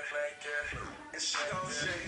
act like that. And It's gon' shake.